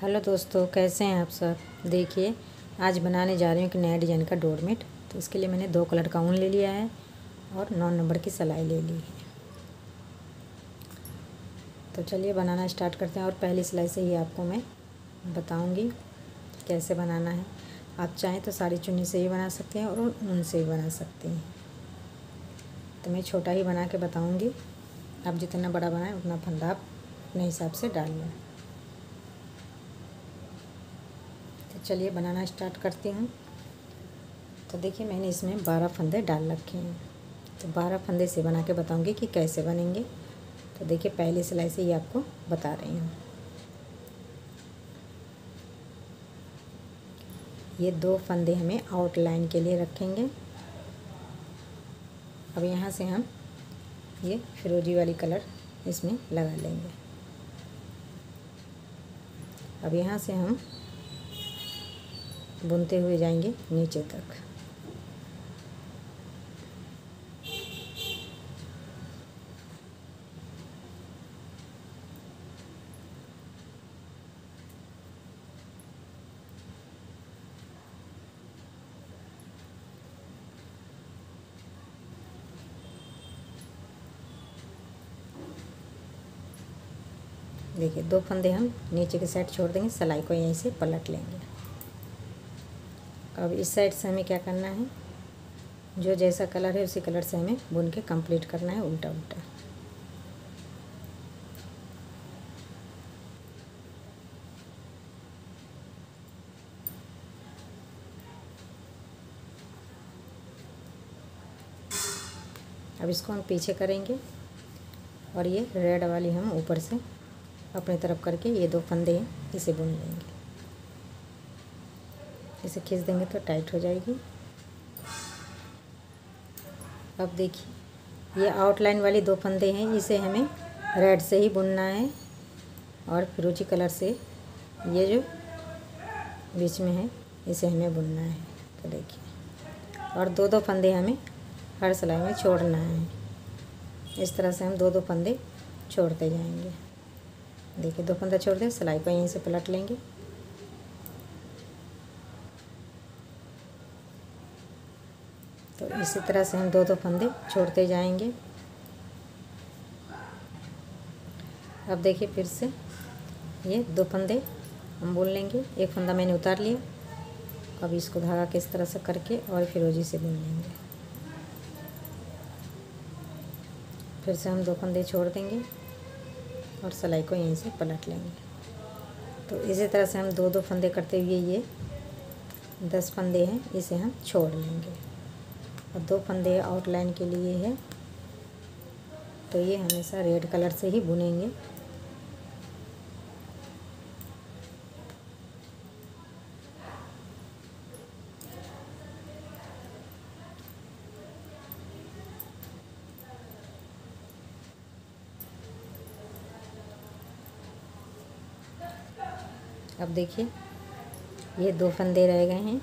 Hello दोस्तों, कैसे हैं आप सब? देखिए, आज बनाने जा रही हूँ एक नया डिज़ाइन का डोरमेट तो इसके लिए मैंने दो कलर का ऊन ले लिया है और नौ नंबर की सिलाई ले ली है। तो चलिए बनाना स्टार्ट करते हैं और पहली सिलाई से ही आपको मैं बताऊँगी कैसे बनाना है। आप चाहें तो साड़ी चुन्नी से ही बना सकते हैं और ऊन से ही बना सकते हैं। तो मैं छोटा ही बना के बताऊँगी। आप जितना बड़ा बनाएँ, उतना फंदा आप अपने हिसाब से डाल लें चलिए बनाना स्टार्ट करती हूँ। तो देखिए मैंने इसमें बारह फंदे डाल रखे हैं। तो बारह फंदे से बना के बताऊँगी कि कैसे बनेंगे। तो देखिए पहली सिलाई से ही आपको बता रही हूँ। ये दो फंदे हमें आउटलाइन के लिए रखेंगे। अब यहाँ से हम ये फिरोजी वाली कलर इसमें लगा लेंगे। अब यहाँ से हम बुनते हुए जाएँगे नीचे तक। देखिए, दो फंदे हम नीचे के साइड छोड़ देंगे, सिलाई को यहीं से पलट लेंगे। अब इस साइड से हमें क्या करना है? जो जैसा कलर है, उसी कलर से हमें बुन के कंप्लीट करना है उल्टा उल्टा। अब इसको हम पीछे करेंगे और ये रेड वाली हम ऊपर से अपनी तरफ़ करके ये दो फंदे इसे बुन लेंगे। इसे खींच देंगे तो टाइट हो जाएगी। अब देखिए, ये आउटलाइन वाली दो फंदे हैं, इसे हमें रेड से ही बुनना है और फिरोजी कलर से ये जो बीच में है, इसे हमें बुनना है। तो देखिए, और दो दो फंदे हमें हर सिलाई में छोड़ना है। इस तरह से हम दो दो फंदे छोड़ते जाएँगे। देखिए, दो फंदा छोड़ दें, सिलाई को यहीं से पलट लेंगे तो इसी तरह से हम दो दो फंदे छोड़ते जाएँगे। अब देखिए फिर से ये दो फंदे हम बुन लेंगे। एक फंदा मैंने उतार लिया। अब इसको धागा किस तरह से करके और फिरोजी से बुन लेंगे। फिर से हम दो फंदे छोड़ देंगे और सिलाई को यहीं से पलट लेंगे। तो इसी तरह से हम दो दो फंदे करते हुए ये दस फंदे हैं, इसे हम छोड़ लेंगे। और दो फंदे आउटलाइन के लिए है। तो ये हमेशा रेड कलर से ही बुनेंगे। अब देखिए, ये दो फंदे रह गए हैं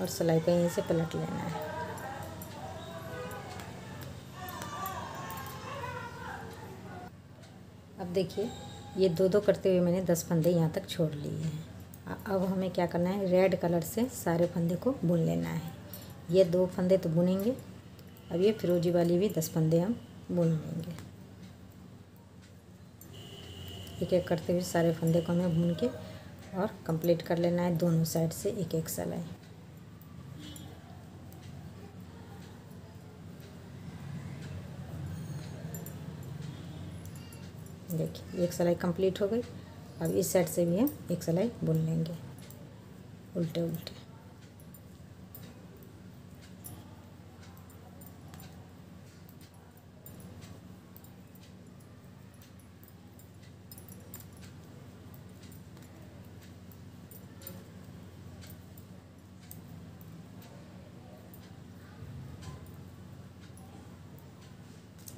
और सिलाई को यहीं से पलट लेना है। देखिए, ये दो दो करते हुए मैंने दस फंदे यहाँ तक छोड़ लिए हैं। अब हमें क्या करना है? रेड कलर से सारे फंदे को बुन लेना है। ये दो फंदे तो बुनेंगे अब ये फिरोजी वाली भी दस फंदे हम बुन लेंगे। एक एक करते हुए सारे फंदे को हमें बुन के और कंप्लीट कर लेना है दोनों साइड से एक एक सिलाई देखिए, एक सिलाई कंप्लीट हो गई। अब इस साइड से भी हम एक सिलाई बुन लेंगे। उल्टे उल्टे।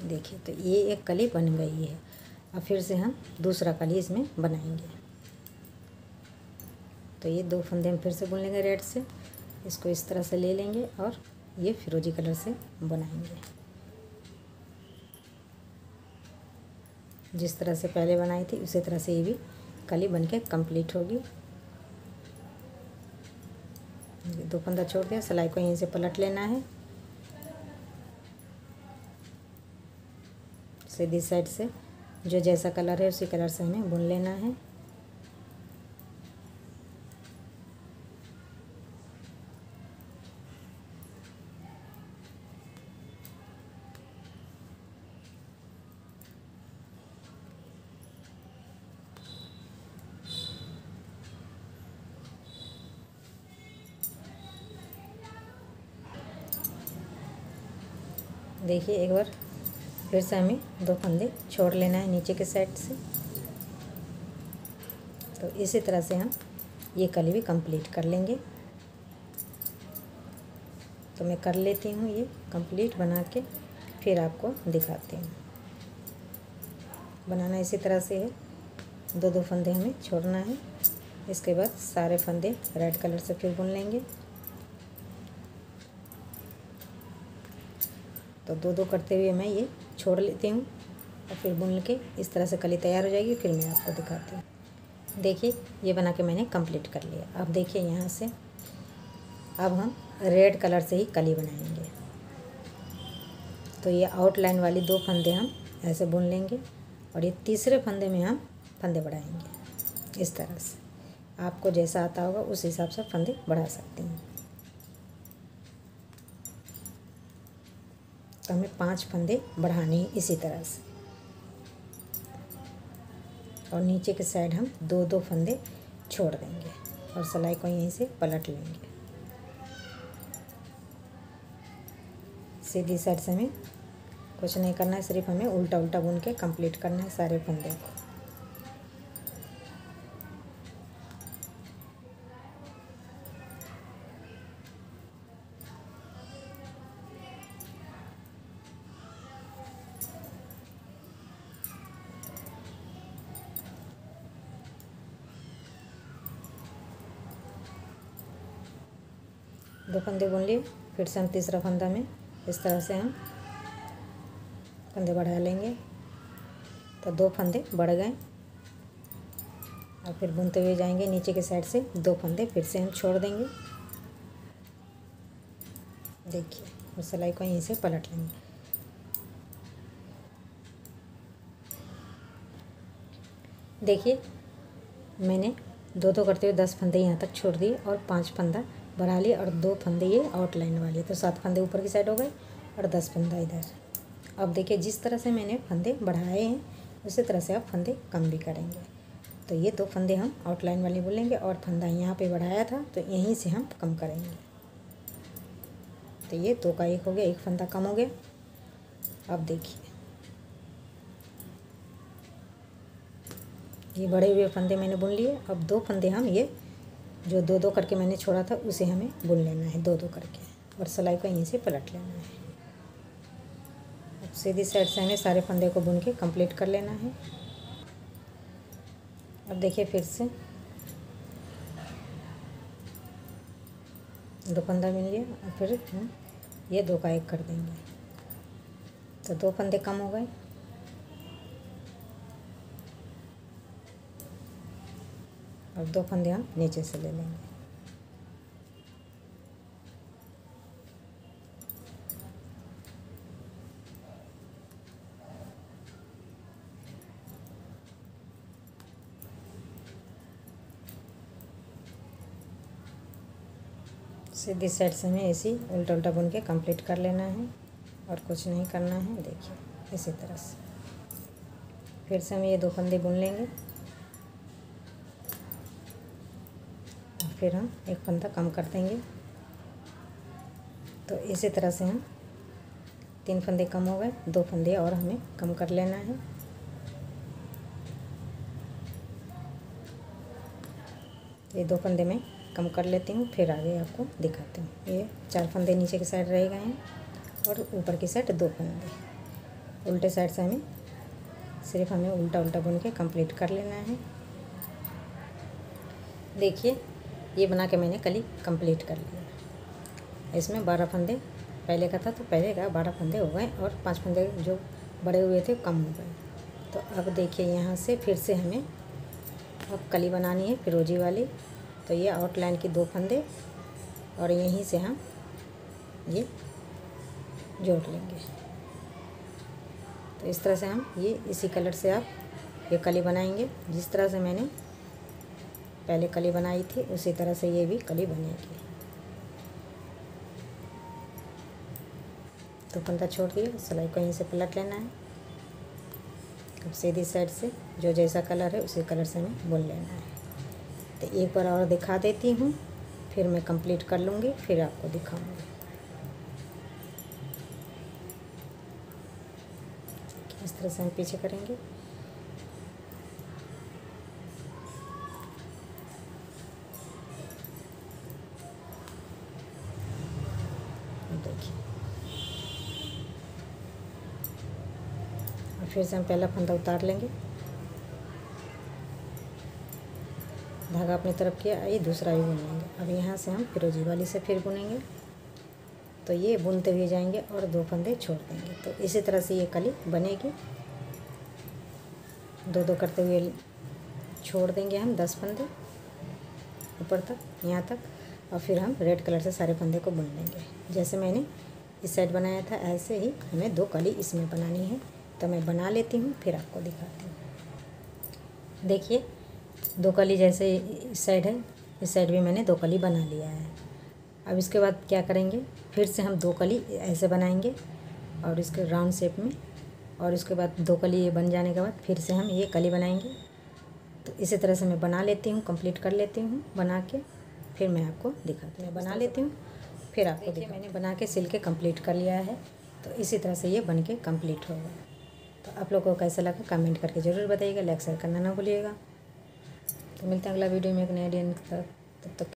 देखिए तो ये एक कली बन गई है। अब फिर से हम दूसरा कली इसमें बनाएँगे। तो ये दो फंदे हम फिर से बुन लेंगे रेड से। इसको इस तरह से ले लेंगे और ये फिरोजी कलर से बनाएँगे। जिस तरह से पहले बनाई थी, उसी तरह से ये भी कली बन के कंप्लीट होगी दो फंदा छोड़ दिया, सिलाई को यहीं से पलट लेना है। सीधी साइड से जो जैसा कलर है उसी कलर से हमें बुन लेना है। देखिए एक बार। फिर से हमें दो फंदे छोड़ लेना है नीचे के साइड से। तो इसी तरह से हम ये कली भी कंप्लीट कर लेंगे। तो मैं कर लेती हूँ ये कंप्लीट बना के, फिर आपको दिखाती हूँ। बनाना इसी तरह से है। दो दो फंदे हमें छोड़ना है। इसके बाद सारे फंदे रेड कलर से फिर बुन लेंगे। तो दो दो करते हुए मैं ये छोड़ लेती हूँ और फिर बुन के इस तरह से कली तैयार हो जाएगी, फिर मैं आपको दिखाती हूँ। देखिए, ये बना के मैंने कंप्लीट कर लिया। अब देखिए यहाँ से, अब हम रेड कलर से ही कली बनाएँगे। तो ये आउटलाइन वाली दो फंदे हम ऐसे बुन लेंगे और ये तीसरे फंदे में हम फंदे बढ़ाएँगे। इस तरह से। आपको जैसा आता होगा, उस हिसाब से फंदे बढ़ा सकते हैं। तो हमें पाँच फंदे बढ़ाने हैं इसी तरह से। और नीचे के साइड हम दो दो फंदे छोड़ देंगे और सिलाई को यहीं से पलट लेंगे। सीधी साइड से हमें कुछ नहीं करना है, सिर्फ़ हमें उल्टा उल्टा बुन के कंप्लीट करना है सारे फंदे को। दो फंदे बुन लिए फिर से हम तीसरा फंदा में इस तरह से हम फंदे बढ़ा लेंगे। तो दो फंदे बढ़ गए। और फिर बुनते हुए जाएँगे नीचे के साइड से। दो फंदे फिर से हम छोड़ देंगे। देखिए उस सिलाई को यहीं से पलट लेंगे। देखिए, मैंने दो दो करते हुए दस फंदे यहाँ तक छोड़ दिए और पाँच फंदा बढ़ा लिए और दो फंदे ये आउटलाइन वाले। तो सात फंदे ऊपर की साइड हो गए और दस फंदा इधर। अब देखिए, जिस तरह से मैंने फंदे बढ़ाए हैं, उसी तरह से आप फंदे कम भी करेंगे। तो ये दो फंदे हम आउटलाइन वाले बोलेंगे और फंदा यहाँ पे बढ़ाया था तो यहीं से हम कम करेंगे। तो ये दो का एक हो गया, एक फंदा कम हो गया। अब देखिए। ये बड़े हुए फंदे मैंने बुन लिए। अब दो फंदे हम ये जो दो दो करके मैंने छोड़ा था, उसे हमें बुन लेना है, दो दो करके। और सिलाई को यहीं से पलट लेना है। सीधी साइड से हमें सारे फंदे को बुन के कंप्लीट कर लेना है। अब देखिए फिर से। दो फंदा मिल गया और फिर हम ये दो का एक कर देंगे। तो दो फंदे कम हो गए। और दो फंदे हम नीचे से ले लेंगे। सीधी साइड से हमें ऐसी उल्टा उल्टा बुन के कंप्लीट कर लेना है और कुछ नहीं करना है, देखिए, इसी तरह से। फिर से हम ये दो फंदे बुन लेंगे। फिर हम एक फंदा कम कर देंगे। तो इसी तरह से हम तीन फंदे कम हो गए। दो फंदे और हमें कम कर लेना है। ये दो फंदे में कम कर लेती हूँ, फिर आगे आपको दिखाती हूँ। ये चार फंदे नीचे की साइड रह गए हैं और ऊपर की साइड दो फंदे। उल्टे साइड से हमें सिर्फ़ हमें उल्टा उल्टा बुन के कंप्लीट कर लेना है। देखिए ये बना के मैंने कली कंप्लीट कर लिया। इसमें बारह फंदे, पहले का था तो पहले का बारह फंदे हो गए और पाँच फंदे जो बड़े हुए थे कम हो गए। तो अब देखिए यहाँ से फिर से हमें अब कली बनानी है फिरोजी वाली। तो ये आउटलाइन की दो फंदे और यहीं से हम ये जोड़ लेंगे। तो इस तरह से हम ये, इसी कलर से आप ये कली बनाएँगे। जिस तरह से मैंने पहले कली बनाई थी, उसी तरह से ये भी कली बनेगी तो फंदा छोड़ दिया, सिलाई को यहीं से पलट लेना है। अब सीधी साइड से जो जैसा कलर है, उसी कलर से हमें बुन लेना है। तो एक बार और दिखा देती हूँ, फिर मैं कंप्लीट कर लूँगी, फिर आपको दिखाऊँगी। इस तरह से हम पीछे करेंगे देखिए और फिर से हम पहला फंदा उतार लेंगे। धागा अपनी तरफ़ किया, ये दूसरा भी बुन लेंगे अब यहाँ से हम फिरोजी वाली से फिर बुनेंगे। तो ये बुनते हुए जाएँगे और दो फंदे छोड़ देंगे। तो इसी तरह से ये कली बनेगी। दो दो करते हुए छोड़ देंगे हम दस फंदे ऊपर तक, यहाँ तक, और फिर हम रेड कलर से सारे फंदे को बुन लेंगे। जैसे मैंने इस साइड बनाया था, ऐसे ही हमें दो कली इसमें बनानी है। तो मैं बना लेती हूँ फिर आपको दिखाती हूँ। देखिए दो कली जैसे इस साइड है इस साइड भी मैंने दो कली बना लिया है। अब इसके बाद क्या करेंगे फिर से हम दो कली ऐसे बनाएँगे और इसके राउंड शेप में और उसके बाद दो कली ये बन जाने के बाद फिर से हम ये कली बनाएँगे। तो इसी तरह से मैं बना लेती हूँ कंप्लीट कर लेती हूँ बना के फिर मैं आपको दिखाती हूँ। बना लेती हूँ फिर आपको देखिए मैंने बना के सिल के कंप्लीट कर लिया है तो इसी तरह से ये बन के कंप्लीट होगा। तो आप लोगों को कैसा लगा कमेंट करके ज़रूर बताइएगा, लाइक शेयर करना ना भूलिएगा। तो मिलते हैं अगला वीडियो में एक नए तक, तब तक